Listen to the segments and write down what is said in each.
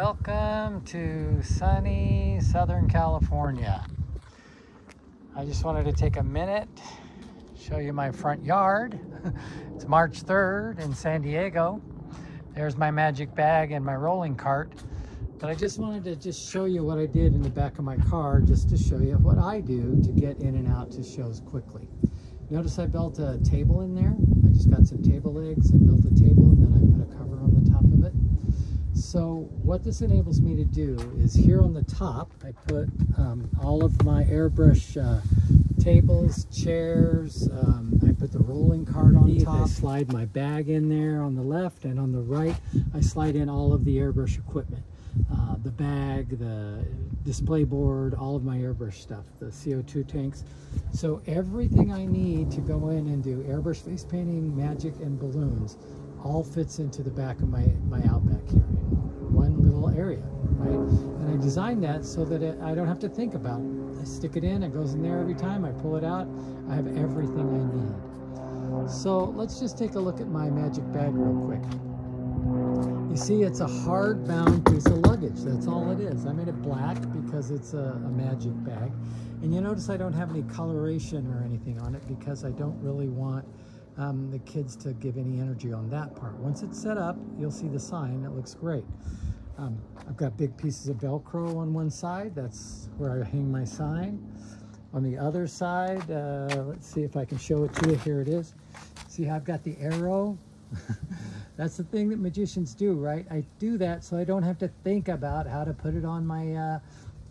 welcome to sunny Southern California. I just wanted to take a minute, show you my front yard. it's March 3rd in San Diego. There's my magic bag and my rolling cart. But I just wanted to just show you what I did in the back of my car just to show you what I do to get in and out to shows quickly. Notice I built a table in there. I just got some table legs and built a table and then I put a cover on the top of it. So what this enables me to do is here on the top, I put um, all of my airbrush uh, tables, chairs, um, I put the rolling cart on top. I slide my bag in there on the left and on the right, I slide in all of the airbrush equipment. Uh, the bag, the display board, all of my airbrush stuff, the CO2 tanks. So everything I need to go in and do airbrush face painting, magic, and balloons all fits into the back of my, my Outback here one little area, right? And I designed that so that it, I don't have to think about it. I stick it in, it goes in there every time, I pull it out, I have everything I need. So let's just take a look at my magic bag real quick. You see, it's a hard-bound piece of luggage. That's all it is. I made it black because it's a, a, magic bag. And you notice I don't have any coloration or anything on it because I don't really want um, the kids to give any energy on that part. Once it's set up, you'll see the sign. It looks great. Um, I've got big pieces of Velcro on one side. That's where I hang my sign. On the other side, uh, let's see if I can show it to you. Here it is. See how I've got the arrow? That's the thing that magicians do, right? I do that so I don't have to think about how to put it on my uh,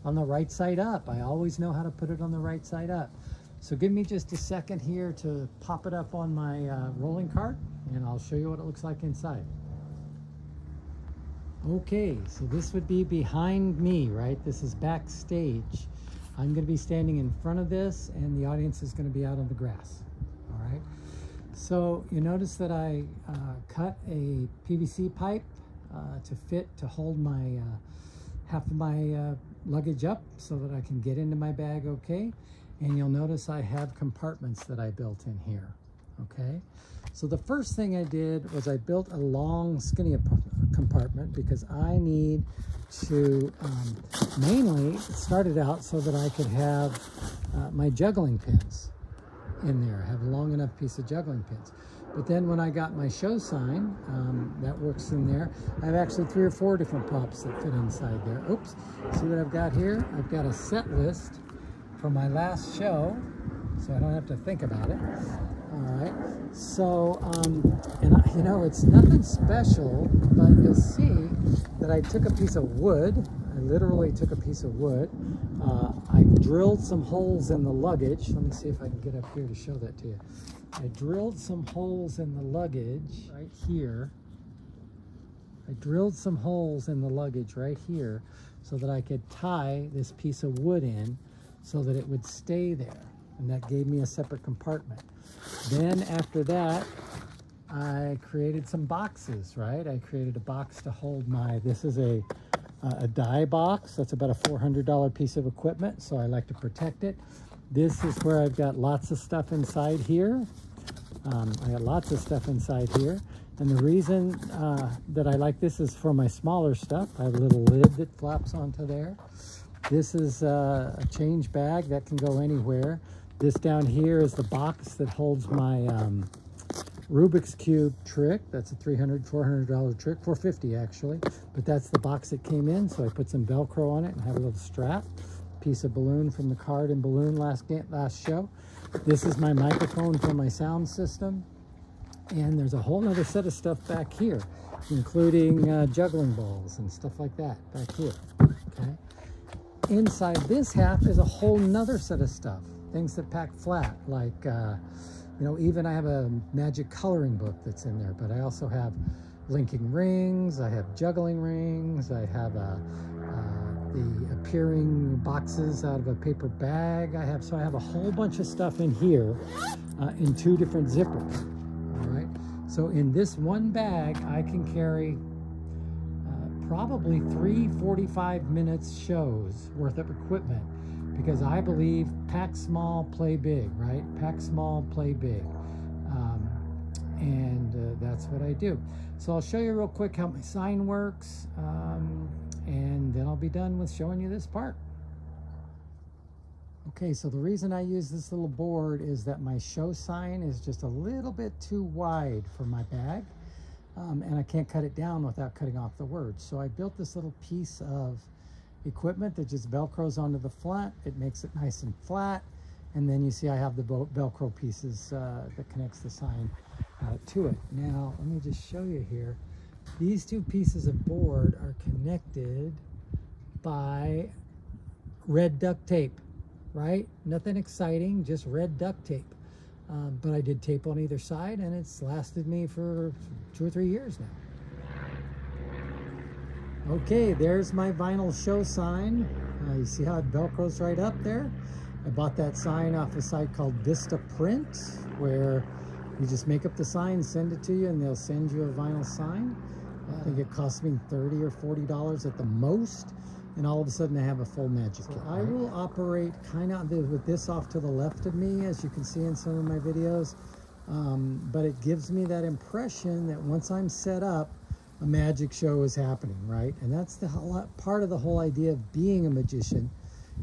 on the right side up. I always know how to put it on the right side up. So give me just a second here to pop it up on my uh, rolling cart and I'll show you what it looks like inside. Okay, so this would be behind me, right? This is backstage. I'm gonna be standing in front of this and the audience is gonna be out on the grass, all right? So you notice that I uh, cut a PVC pipe uh, to fit to hold my uh, half of my uh, luggage up so that I can get into my bag okay. And you'll notice I have compartments that I built in here, okay? So the first thing I did was I built a long skinny compartment because I need to um, mainly it out so that I could have uh, my juggling pins in there. Have a long enough piece of juggling pins. But then when I got my show sign, um, that works in there. I have actually three or four different props that fit inside there. Oops, see what I've got here? I've got a set list for my last show, so I don't have to think about it. All right, so, um, and you know, it's nothing special, but you'll see that I took a piece of wood I literally took a piece of wood. Uh, I drilled some holes in the luggage. Let me see if I can get up here to show that to you. I drilled some holes in the luggage right here. I drilled some holes in the luggage right here so that I could tie this piece of wood in so that it would stay there. And that gave me a separate compartment. Then after that, I created some boxes, right? I created a box to hold my, this is a uh, a die box. That's about a $400 piece of equipment, so I like to protect it. This is where I've got lots of stuff inside here. Um, I got lots of stuff inside here. And the reason uh, that I like this is for my smaller stuff. I have a little lid that flaps onto there. This is uh, a change bag that can go anywhere. This down here is the box that holds my um, Rubik's Cube trick. That's a $300, $400 trick, 450 actually. But that's the box that came in, so I put some Velcro on it and have a little strap. Piece of balloon from the card and balloon last, last show. This is my microphone for my sound system. And there's a whole other set of stuff back here, including uh, juggling balls and stuff like that back here, okay? Inside this half is a whole nother set of stuff, things that pack flat, like uh, you know, even I have a magic coloring book that's in there, but I also have linking rings, I have juggling rings, I have a, uh, the appearing boxes out of a paper bag I have. So I have a whole bunch of stuff in here uh, in two different zippers, all right? So in this one bag, I can carry uh, probably three 45 minutes shows worth of equipment because I believe pack small, play big, right? Pack small, play big. Um, and uh, that's what I do. So I'll show you real quick how my sign works. Um, and then I'll be done with showing you this part. Okay, so the reason I use this little board is that my show sign is just a little bit too wide for my bag. Um, and I can't cut it down without cutting off the words. So I built this little piece of equipment that just Velcros onto the front. It makes it nice and flat. And then you see I have the boat Velcro pieces uh, that connects the sign uh, to it. Now, let me just show you here. These two pieces of board are connected by red duct tape right? Nothing exciting, just red duct tape. Um, but I did tape on either side and it's lasted me for two or three years now. Okay, there's my vinyl show sign. Uh, you see how it Velcros right up there? I bought that sign off a site called Vista Print, where you just make up the sign, send it to you, and they'll send you a vinyl sign. I think it cost me 30 or $40 at the most and all of a sudden I have a full magic kit. I will operate kind of with this off to the left of me, as you can see in some of my videos, um, but it gives me that impression that once I'm set up, a magic show is happening, right? And that's the whole, part of the whole idea of being a magician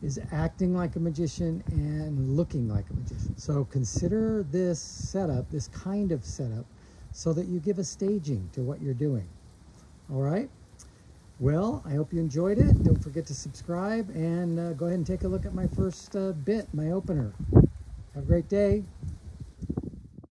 is acting like a magician and looking like a magician. So consider this setup, this kind of setup, so that you give a staging to what you're doing. All right? Well, I hope you enjoyed it. Don't forget to subscribe and uh, go ahead and take a look at my first uh, bit, my opener. Have a great day.